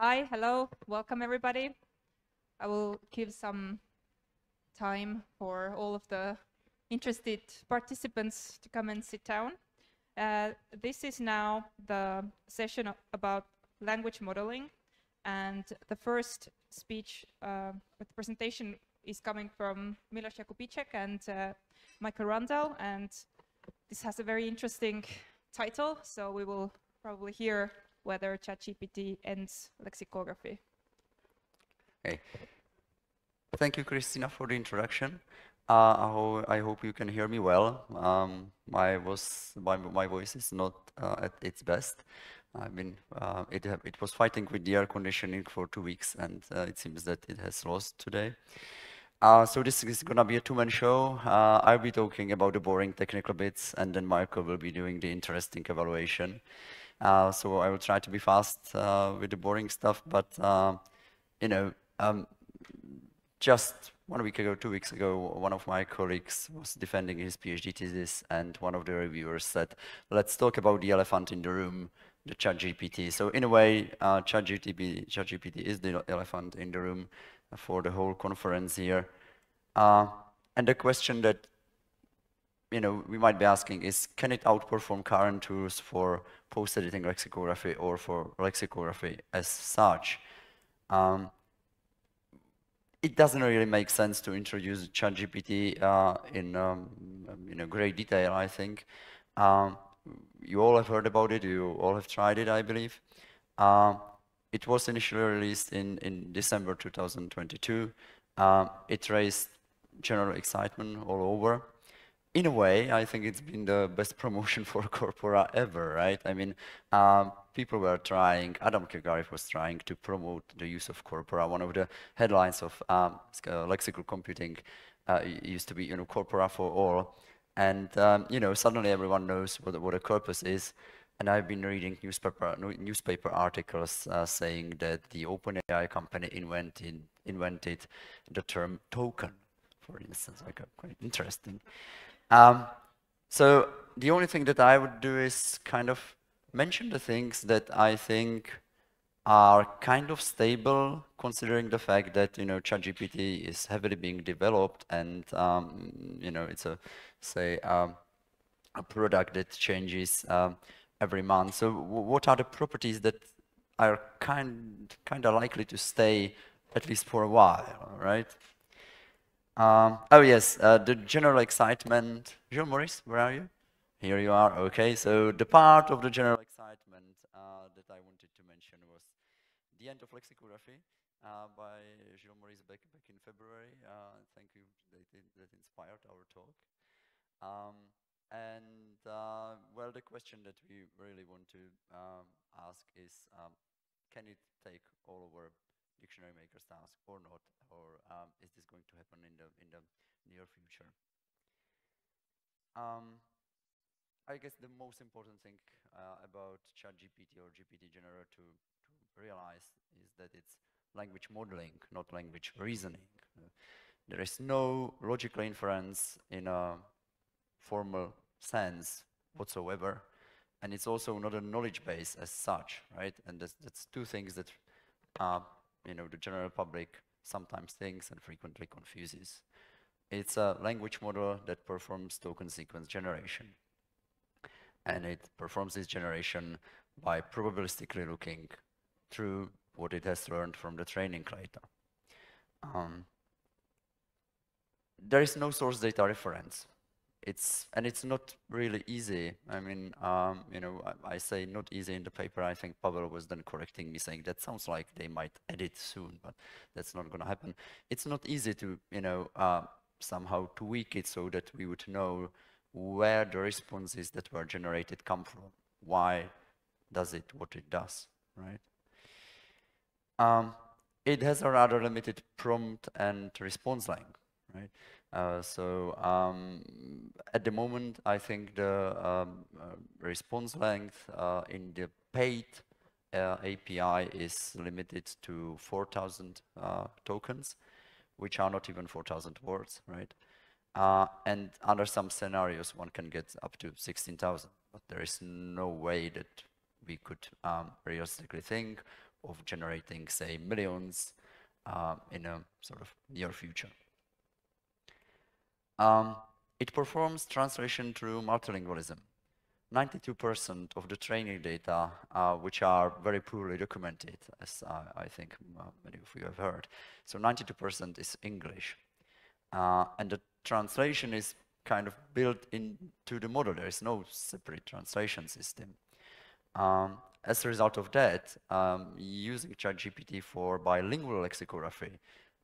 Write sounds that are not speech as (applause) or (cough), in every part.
Hi, hello, welcome everybody. I will give some time for all of the interested participants to come and sit down. Uh, this is now the session about language modeling and the first speech uh, the presentation is coming from Milos Jakubicek and uh, Michael Rundell and this has a very interesting title so we will probably hear whether ChatGPT ends lexicography. Thank you, Christina, for the introduction. Uh, I, ho I, hope you can hear me well. Um, my, was, my, my, voice is not uh, at its best. I mean, uh, it, it was fighting with the air conditioning for two weeks, and uh, it seems that it has lost today. Uh, so this is going to be a two-man show. Uh, I'll be talking about the boring technical bits, and then Michael will be doing the interesting evaluation. Uh, so I will try to be fast uh, with the boring stuff, but uh, you know, um, just one week ago, two weeks ago, one of my colleagues was defending his PhD thesis, and one of the reviewers said, "Let's talk about the elephant in the room, the ChatGPT." So in a way, uh, ChatGPT, is the elephant in the room for the whole conference here. Uh, and the question that you know, we might be asking is, can it outperform current tools for post-editing lexicography or for lexicography as such? Um, it doesn't really make sense to introduce ChatGPT uh, in, um, in a great detail, I think. Um, you all have heard about it, you all have tried it, I believe. Uh, it was initially released in, in December 2022. Uh, it raised general excitement all over in a way, I think it's been the best promotion (laughs) for Corpora ever, right? I mean, um, people were trying, Adam Kilgarriff was trying to promote the use of Corpora. One of the headlines of um, uh, lexical computing uh, used to be, you know, Corpora for all. And, um, you know, suddenly everyone knows what, what a corpus is. And I've been reading newspaper, newspaper articles uh, saying that the OpenAI company invented, invented the term token, for instance, like quite interesting. Um, so the only thing that I would do is kind of mention the things that I think are kind of stable, considering the fact that you know ChatGPT is heavily being developed, and um, you know it's a say um, a product that changes um, every month. So what are the properties that are kind kind of likely to stay at least for a while, right? Um, oh yes, uh, the general excitement. Jean Maurice, where are you? Here you are. Okay, so the part of the general excitement uh, that I wanted to mention was the end of lexicography uh, by Jean Maurice back, back in February. Uh, thank you, that, that inspired our talk. Um, and uh, well, the question that we really want to um, ask is, um, can it take all over dictionary maker's task or not, or um, is this going to happen in the in the near future? Um, I guess the most important thing uh, about ChatGPT or GPT generator to, to realize is that it's language modeling, not language reasoning. There is no logical inference in a formal sense whatsoever, and it's also not a knowledge base as such, right? And that's, that's two things that uh, you know, the general public sometimes thinks and frequently confuses. It's a language model that performs token sequence generation. And it performs this generation by probabilistically looking through what it has learned from the training data. Um, there is no source data reference it's and it's not really easy. I mean, um, you know, I, I, say not easy in the paper. I think Pavel was then correcting me, saying that sounds like they might edit soon, but that's not going to happen. It's not easy to, you know, uh, somehow tweak it so that we would know where the responses that were generated come from. Why does it what it does, right? Um, it has a rather limited prompt and response length, right? Uh, so um, at the moment, I think the um, uh, response length uh, in the paid uh, API is limited to 4,000 uh, tokens, which are not even 4,000 words, right? and under some scenarios, one can get up to 16,000, but there is no way that we could um, realistically think of generating, say, millions in a sort of near future. Um, it performs translation through multilingualism. 92% of the training data, uh, which are very poorly documented, as uh, I think uh, many of you have heard. So 92% is English. Uh, and the translation is kind of built into the model. There is no separate translation system. Um, as a result of that, um, using ChatGPT for bilingual lexicography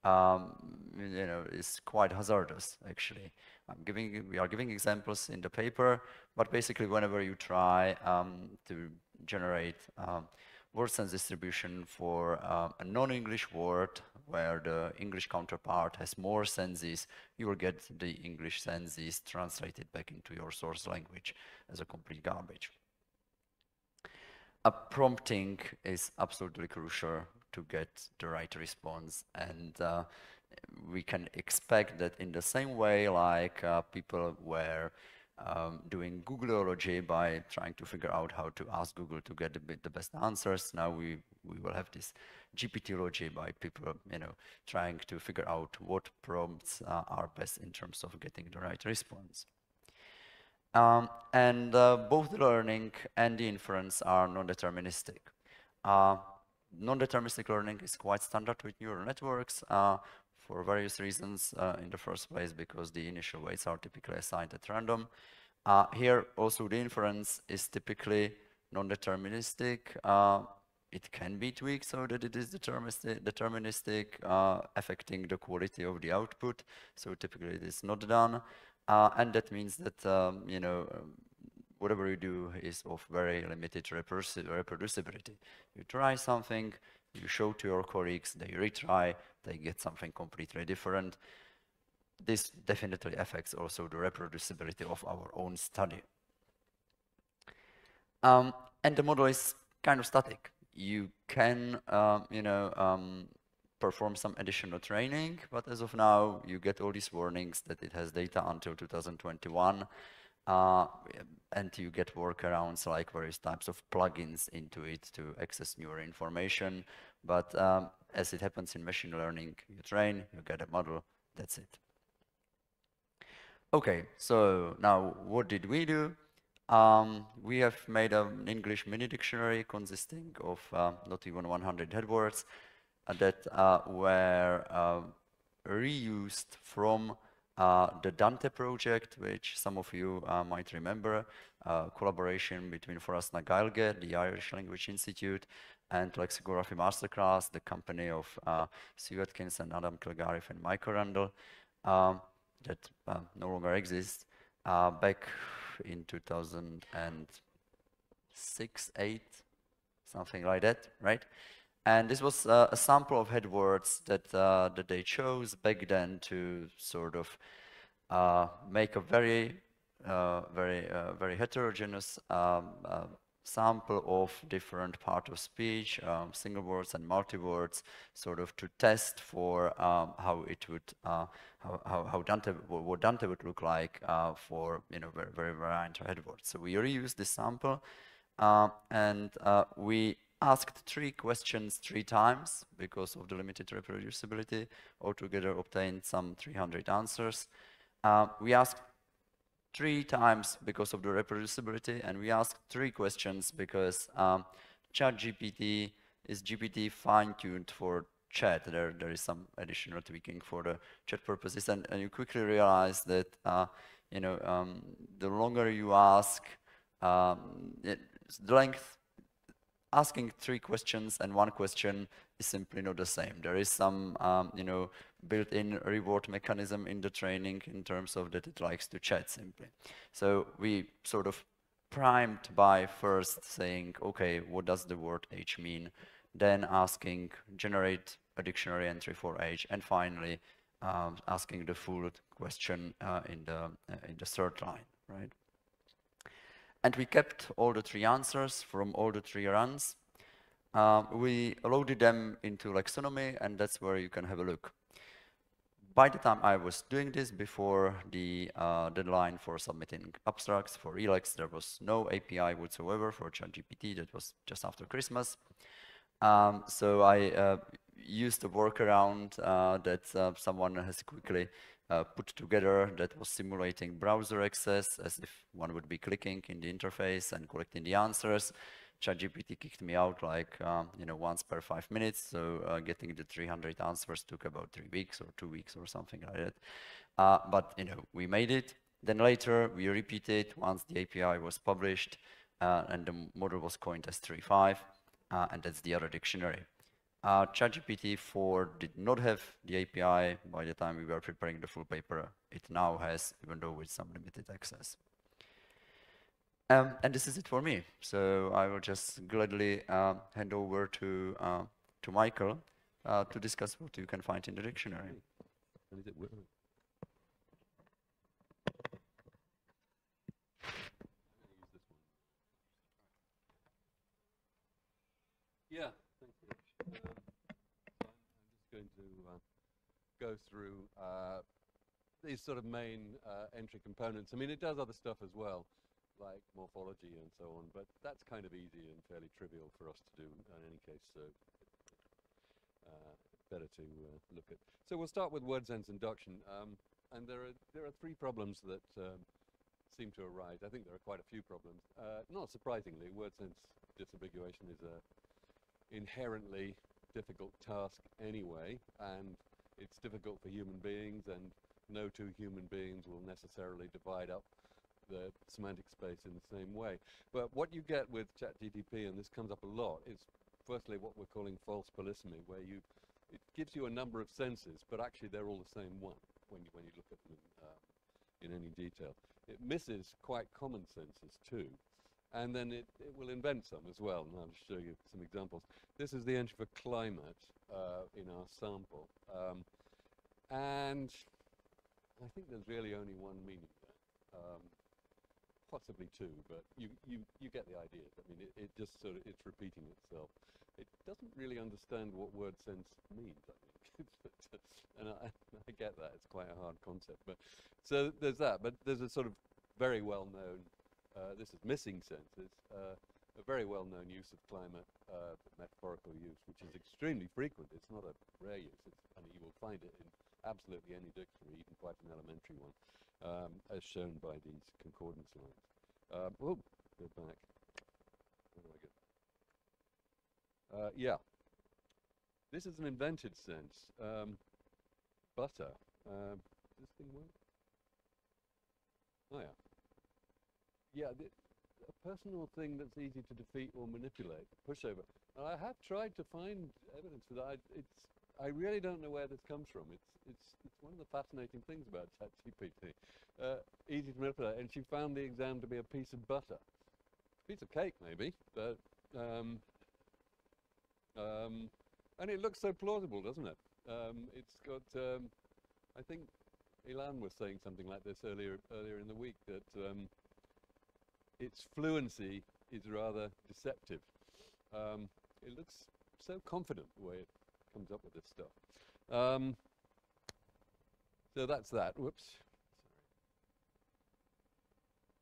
um, you know, is quite hazardous, actually. I'm giving, we are giving examples in the paper, but basically whenever you try um, to generate um, word sense distribution for uh, a non-English word where the English counterpart has more senses, you will get the English senses translated back into your source language as a complete garbage. A prompting is absolutely crucial to get the right response and uh, we can expect that in the same way like uh, people were um, doing Googleology by trying to figure out how to ask Google to get the, the best answers. Now we, we will have this GPTology by people, you know, trying to figure out what prompts uh, are best in terms of getting the right response. Um, and uh, both the learning and the inference are non-deterministic. Uh, non-deterministic learning is quite standard with neural networks. Uh, for various reasons uh, in the first place because the initial weights are typically assigned at random. Uh, here also the inference is typically non-deterministic. Uh, it can be tweaked so that it is deterministic, deterministic uh, affecting the quality of the output. So typically it is not done. Uh, and that means that, um, you know, um, whatever you do is of very limited reproducibility. You try something, you show to your colleagues, they retry, they get something completely different. This definitely affects also the reproducibility of our own study. Um, and the model is kind of static. You can, um, you know, um, perform some additional training, but as of now, you get all these warnings that it has data until 2021. Uh, and you get workarounds like various types of plugins into it to access newer information. But um, as it happens in machine learning, you train, you get a model, that's it. Okay, so now what did we do? Um, we have made an English mini dictionary consisting of uh, not even 100 headwords uh, that uh, were uh, reused from uh, the Dante project, which some of you uh, might remember, uh, collaboration between Foras na Gaeilge, the Irish Language Institute, and Lexicography Masterclass, the company of uh, Sue Atkins and Adam Kilgarriff and Michael Rundell, um, that uh, no longer exists, uh, back in 2006, 8, something like that, right? And this was uh, a sample of headwords that, uh, that they chose back then to sort of uh, make a very, uh, very, uh, very heterogeneous um, uh, sample of different part of speech, um, single words and multi-words, sort of to test for um, how it would, how, how, Dante, what Dante would look like for, you know, very, very variant headwords. So we reused this sample and we asked three questions three times because of the limited reproducibility, altogether obtained some 300 answers. Uh, we asked three times because of the reproducibility, and we asked three questions because um, ChatGPT is GPT fine-tuned for chat. There, there is some additional tweaking for the chat purposes, and, and you quickly realize that uh, you know um, the longer you ask, um, it, the length asking three questions and one question is simply not the same. There is some, um, you know, built-in reward mechanism in the training in terms of that it likes to chat simply. So we sort of primed by first saying, okay, what does the word age mean? Then asking, generate a dictionary entry for age, and finally um, asking the full question uh, in the uh, in the third line, right? And we kept all the three answers from all the three runs. Uh, we loaded them into Lexonomy, and that's where you can have a look. By the time I was doing this, before the uh, deadline for submitting abstracts for ELEX, there was no API whatsoever for ChatGPT. That was just after Christmas. Um, so I uh, used a workaround uh, that uh, someone has quickly uh, put together that was simulating browser access as if one would be clicking in the interface and collecting the answers. ChatGPT kicked me out like, um, you know, once per five minutes. So uh, getting the 300 answers took about three weeks or two weeks or something like that. Uh, but, you know, we made it. Then later we repeated once the API was published uh, and the model was coined as 3.5, uh, and that's the other dictionary. Uh, ChatGPT 4 did not have the API by the time we were preparing the full paper. It now has, even though with some limited access. Um, and this is it for me. So I will just gladly uh, hand over to uh, to Michael uh, to discuss what you can find in the dictionary. Yeah, thank you. Um, so I'm, I'm just going to uh, go through uh, these sort of main uh, entry components. I mean, it does other stuff as well, like morphology and so on, but that's kind of easy and fairly trivial for us to do in any case, so uh, better to uh, look at. So we'll start with word sense induction, um, and there are, there are three problems that um, seem to arise. I think there are quite a few problems. Uh, not surprisingly, word sense disambiguation is a inherently difficult task anyway, and it's difficult for human beings, and no two human beings will necessarily divide up the semantic space in the same way. But what you get with ChatGTP, and this comes up a lot, is firstly what we're calling false polysemy, where you it gives you a number of senses, but actually they're all the same one when you, when you look at them in, uh, in any detail. It misses quite common senses too, and then it, it will invent some as well, and I'll just show you some examples. This is the entry for climate uh, in our sample, um, and I think there's really only one meaning there. Um, possibly two, but you, you, you get the idea. I mean, it, it just sort of, it's repeating itself. It doesn't really understand what word sense means, I think. (laughs) and I, (laughs) I get that, it's quite a hard concept. But So there's that, but there's a sort of very well-known, uh, this is missing senses, uh, a very well-known use of climate, uh, metaphorical use, which is extremely frequent. It's not a rare use, I you will find it in absolutely any dictionary, even quite an elementary one, um, as shown by these concordance lines. Um, oh, go back. Where do I go? Uh, yeah. This is an invented sense. Um, butter. Um, does this thing work? Oh yeah. Yeah, the, a personal thing that's easy to defeat or manipulate, pushover. And I have tried to find evidence for that. I, it's I really don't know where this comes from. It's it's it's one of the fascinating things about ChatGPT. Uh, easy to manipulate, and she found the exam to be a piece of butter, piece of cake maybe, but um, um, and it looks so plausible, doesn't it? Um, it's got. Um, I think Ilan was saying something like this earlier earlier in the week that um, its fluency is rather deceptive. Um, it looks so confident the way it comes up with this stuff. Um, so that's that. Whoops.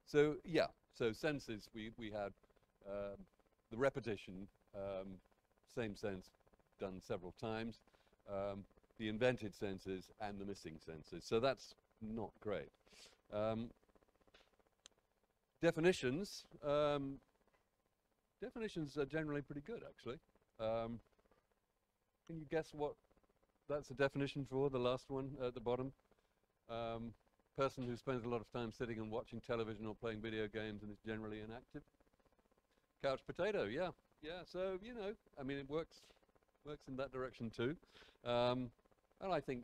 So yeah, so senses we we had um, the repetition, um, same sense done several times, um, the invented senses and the missing senses. So that's not great. Definitions. Um, definitions are generally pretty good, actually. Um, can you guess what that's a definition for, the last one at the bottom? Um, person who spends a lot of time sitting and watching television or playing video games and is generally inactive. Couch potato, yeah, yeah. So you know, I mean, it works works in that direction too. Um, and I think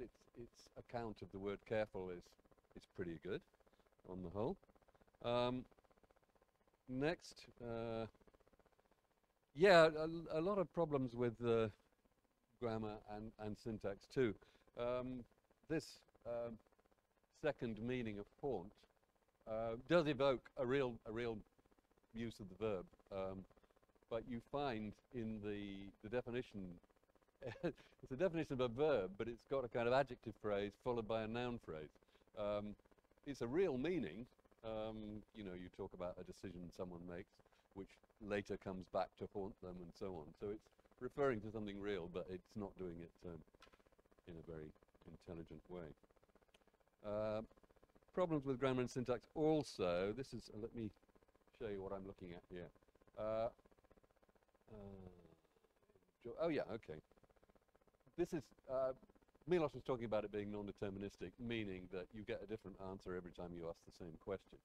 its its account of the word careful is is pretty good on the whole. Um, next, uh, yeah, a, a, lot of problems with uh, grammar and, and syntax too. Um, this um, second meaning of haunt uh, does evoke a real, a real use of the verb, um, but you find in the, the definition, (laughs) it's a definition of a verb, but it's got a kind of adjective phrase followed by a noun phrase. Um, it's a real meaning, um, you know, you talk about a decision someone makes, which later comes back to haunt them and so on. So it's referring to something real, but it's not doing it um, in a very intelligent way. Uh, problems with grammar and syntax also, this is, uh, let me show you what I'm looking at here. Uh, uh, oh yeah, okay. This is, uh, Milos was talking about it being non-deterministic, meaning that you get a different answer every time you ask the same question.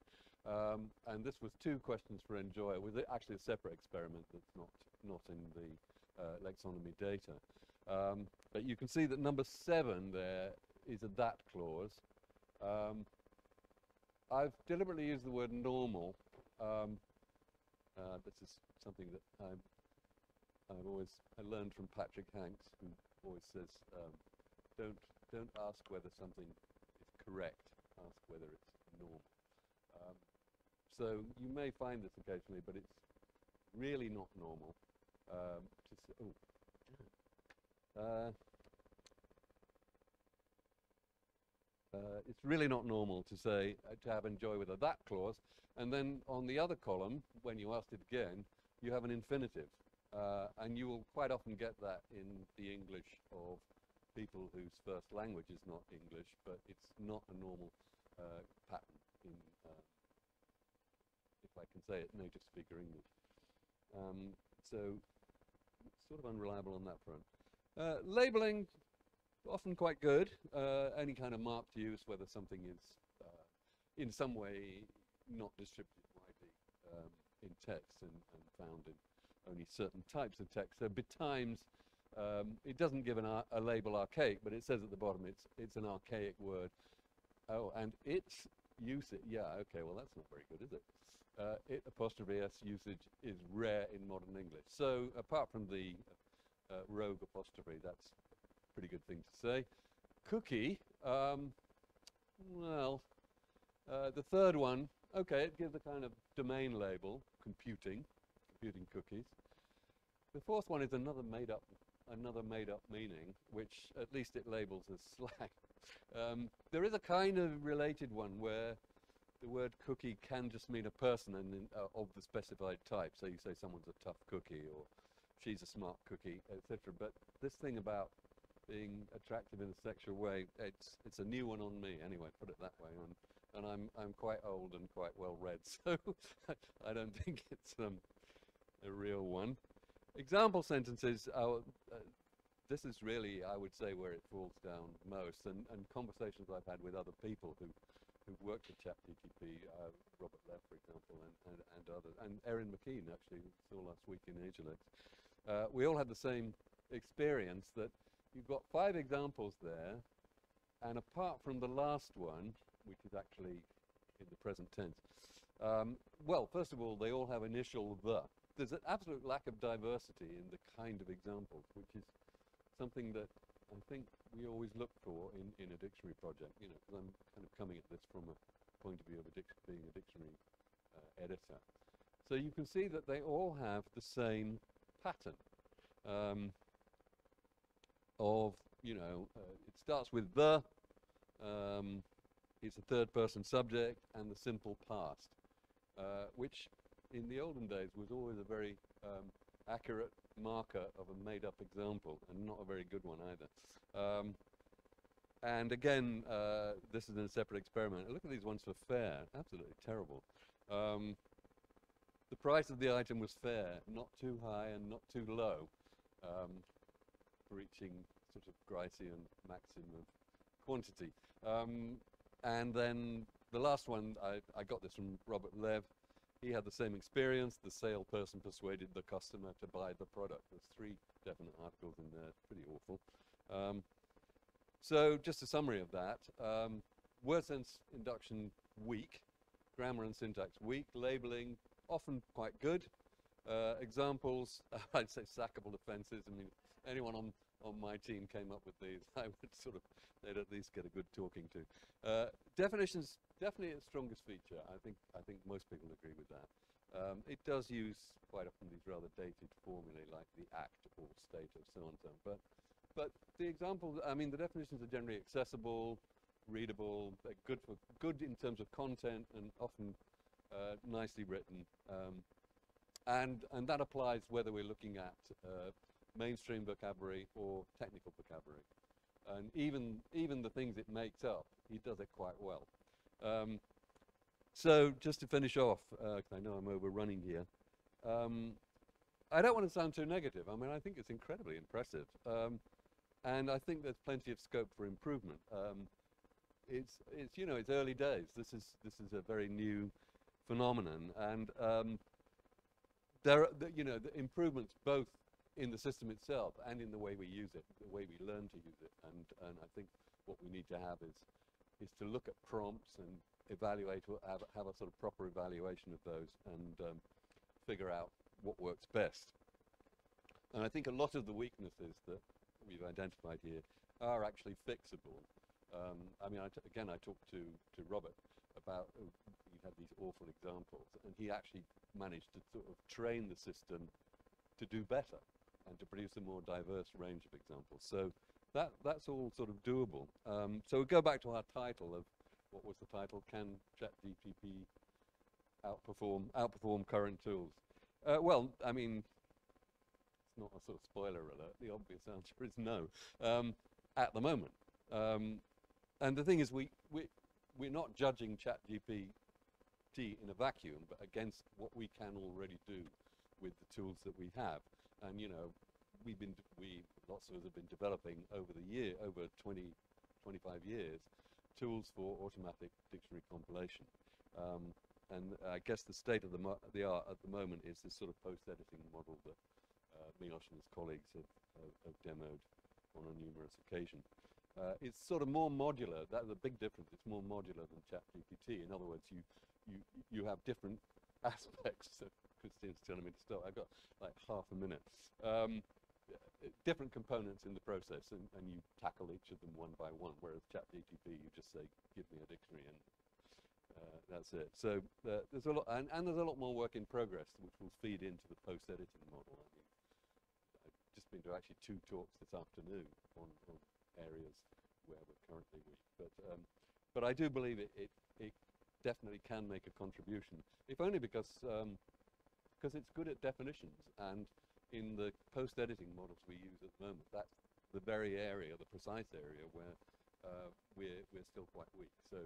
Um, and this was two questions for Enjoy, with it actually a separate experiment that's not, not in the uh, Lexonomy data. Um, but you can see that number seven there is a that clause. Um, I've deliberately used the word normal. Um, uh, this is something that I'm, I've always I learned from Patrick Hanks, who always says, um, "Don't don't ask whether something is correct. Ask whether it's normal." Um, so you may find this occasionally, but it's really not normal um, "Oh." Uh, uh, it's really not normal to say uh, to have enjoy with a that clause, and then on the other column, when you asked it again, you have an infinitive, uh, and you will quite often get that in the English of people whose first language is not English, but it's not a normal uh, pattern in, uh, if I can say it, native speaker English. Um, so sort of unreliable on that front. Uh, labeling, often quite good. Uh, any kind of marked use, whether something is uh, in some way not distributed widely um, in text and, and found in only certain types of text. So betimes, um, it doesn't give an a label archaic, but it says at the bottom it's it's an archaic word. Oh, and its usage, yeah, okay, well that's not very good, is it? Uh, it apostrophe s usage is rare in modern English. So apart from the uh, rogue apostrophe, that's a pretty good thing to say. Cookie, um, well, uh, the third one, okay, it gives a kind of domain label, computing, computing cookies. The fourth one is another made up, another made up meaning, which at least it labels as (laughs) slang. Um, there is a kind of related one where the word cookie can just mean a person and in, uh, of the specified type. So you say someone's a tough cookie or she's a smart cookie, etc. But this thing about being attractive in a sexual way, it's it's a new one on me anyway. Put it that way. And and I'm I'm quite old and quite well read, (laughs) so (laughs) I don't think it's um, a real one. Example sentences. Are, uh, this is really, I would say, where it falls down most. And, and conversations I've had with other people who who've worked at ChatGTP, uh, Robert Lew, for example, and, and, and others, and Erin McKean, actually, saw last week in Agilex. Uh, we all had the same experience that you've got five examples there, and apart from the last one, which is actually in the present tense, um, well, first of all, they all have initial the. There's an absolute lack of diversity in the kind of examples, which is something that I think we always look for in, in a dictionary project, you know, because I'm kind of coming at this from a point of view of a being a dictionary uh, editor. So you can see that they all have the same pattern um, of, you know, uh, it starts with the, um, it's a third person subject, and the simple past, uh, which in the olden days was always a very um, accurate marker of a made up example and not a very good one either. Um, and again, uh, this is in a separate experiment. Look at these ones for fair, absolutely terrible. Um, the price of the item was fair, not too high and not too low, um, reaching sort of Gricean maxim of quantity. Um, and then the last one, I, I got this from Robert Lew. He had the same experience. The salesperson persuaded the customer to buy the product. There's three definite articles in there. Pretty awful. Um, so just a summary of that. Um, word sense induction weak, grammar and syntax weak, labeling often quite good. Uh, examples, (laughs) I'd say sackable offences. I mean, anyone on on my team came up with these, (laughs) I would sort of, they'd at least get a good talking to. Uh, definitions, definitely its strongest feature. I think, I think most people agree with that. Um, it does use quite often these rather dated formulae like the act or state of so and so. But, but the examples, I mean, the definitions are generally accessible, readable, good for good in terms of content and often uh, nicely written. Um, and, and that applies whether we're looking at uh, mainstream vocabulary or technical vocabulary. And even, even the things it makes up, he does it quite well. Um, so just to finish off, because I know I'm overrunning here, um, I don't want to sound too negative. I mean, I think it's incredibly impressive. Um, and I think there's plenty of scope for improvement. Um, it's, it's, you know, it's early days. This is, this is a very new phenomenon. And um, there are, you know, the improvements both in the system itself and in the way we use it, the way we learn to use it. And, and I think what we need to have is, is to look at prompts and evaluate, have, have a sort of proper evaluation of those and um, figure out what works best. And I think a lot of the weaknesses that we've identified here are actually fixable. Um, I mean, again, I talked to, to Robert about, uh, had these awful examples, and he actually managed to sort of train the system to do better and to produce a more diverse range of examples. So that, that's all sort of doable. Um, so we go back to our title of, what was the title? Can ChatGPT outperform, outperform current tools? Uh, well, I mean, it's not a sort of spoiler alert. The obvious answer is no, um, at the moment. Um, and the thing is, we, we, we're not judging ChatGPT in a vacuum, but against what we can already do with the tools that we have. And, you know, we've been we lots of us have been developing over the year, over 20, 25 years, tools for automatic dictionary compilation. Um, and I guess the state of the, the art at the moment is this sort of post-editing model that uh, and his colleagues have, have, have demoed on a numerous occasion. Uh, it's sort of more modular. That's a big difference. It's more modular than ChatGPT. In other words, you you you have different (laughs) aspects. Christine's telling me to. I've got like half a minute. Um, different components in the process, and, and you tackle each of them one by one. Whereas ChatGPT, you just say, "Give me a dictionary," and uh, that's it. So uh, there's a lot, and, and there's a lot more work in progress, which will feed into the post-editing model. I mean, I've just been to actually two talks this afternoon on, on areas where we're currently weak. But um, but I do believe it, it it definitely can make a contribution, if only because because it's good at definitions and in the post-editing models we use at the moment, that's the very area, the precise area where uh, we're we're still quite weak. So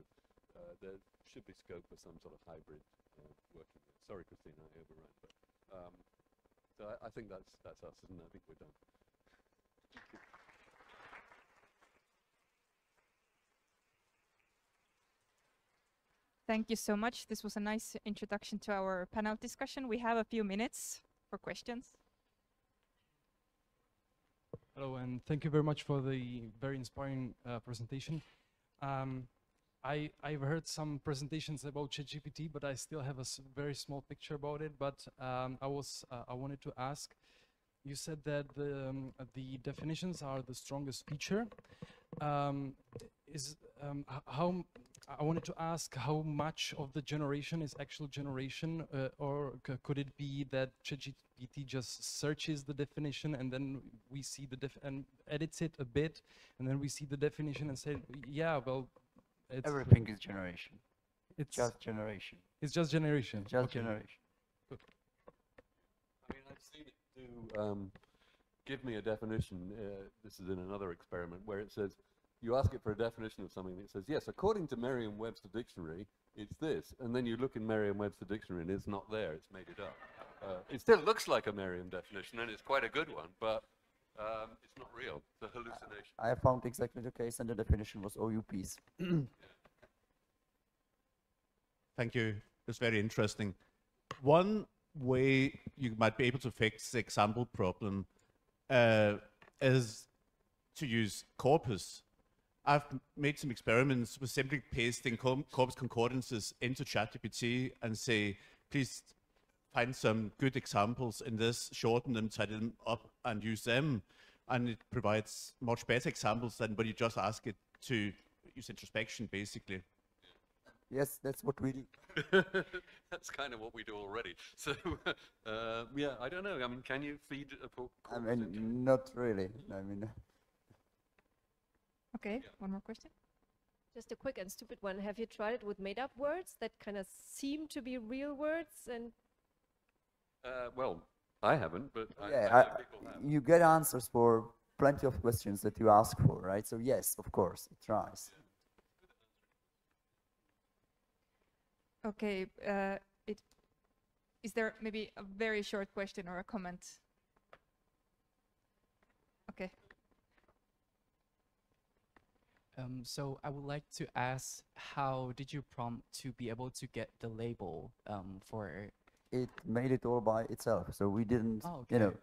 uh, there should be scope for some sort of hybrid uh, working. There. Sorry, Christine, I overran, but um, so I, I think that's that's us, isn't it? I think we're done. (laughs) Thank you so much. This was a nice introduction to our panel discussion. We have a few minutes for questions. Hello, and thank you very much for the very inspiring uh, presentation. Um, I, I've heard some presentations about ChatGPT, but I still have a very small picture about it. But um, I was uh, I wanted to ask. You said that the um, the definitions are the strongest feature. Um, is um, how m- I wanted to ask how much of the generation is actual generation, uh, or c- could it be that ChatGPT just searches the definition and then we see the def and edits it a bit, and then we see the definition and say, yeah, well, it's Everything is generation. it's Just generation. it's just generation. Just Okay. generation. I mean, I've seen it do. Um, give me a definition. Uh, this is in another experiment where it says you ask it for a definition of something. and It says yes, according to Merriam-Webster dictionary, it's this, and then you look in Merriam-Webster dictionary and it's not there. It's made it up. Uh, it still looks like a Merriam definition, and it's quite a good one, but um, it's not real. It's a hallucination. I found exactly the case, and the definition was OUPs. Thank you. It's very interesting. One way you might be able to fix the example problem uh, is to use corpus. I've made some experiments with simply pasting corpus concordances into ChatGPT and say, please find some good examples in this, shorten them, tidy them up, and use them. And it provides much better examples than when you just ask it to use introspection, basically. Yes, that's what we do. (laughs) That's kind of what we do already. (laughs) So, uh, yeah, I don't know. I mean, can you feed a po- I mean, not really. I mean, Okay, one more question. Just a quick and stupid one. Have you tried it with made up words that kind of seem to be real words? And Uh, well, I haven't, but yeah, I I, know people have. you get answers for plenty of questions that you ask for, right? So yes, of course, it tries. Okay, uh, it, is there maybe a very short question or a comment? Okay. Um, so I would like to ask, how did you prompt to be able to get the label um, for? It made it all by itself. So we didn't, Oh, you know,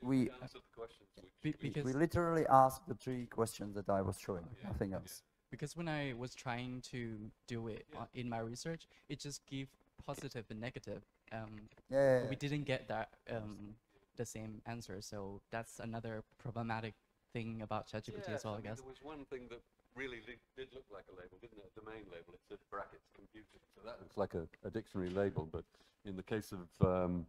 we answered the questions. Which we- because we literally asked the three questions that I was showing, nothing else. Because when I was trying to do it uh, in my research, it just gave positive and negative. Um, Yeah, but we didn't get that um, the same answer, so that's another problematic thing about ChatGPT as well, I mean, guess. There was one thing that really li- did look like a label, didn't it? A domain label. It said brackets computed. So that looks like a, a dictionary label, but in the case of um,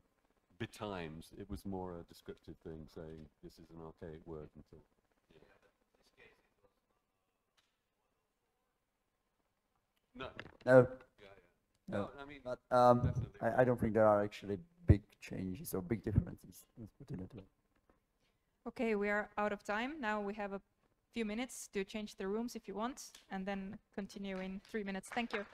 betimes, it was more a descriptive thing saying this is an archaic word. And so, No. no, Yeah, yeah. No. No, I mean, but um, I, I don't think there are actually big changes or big differences. Let's put it that way. Okay, we are out of time. Now we have a few minutes to change the rooms if you want, and then continue in three minutes. Thank you.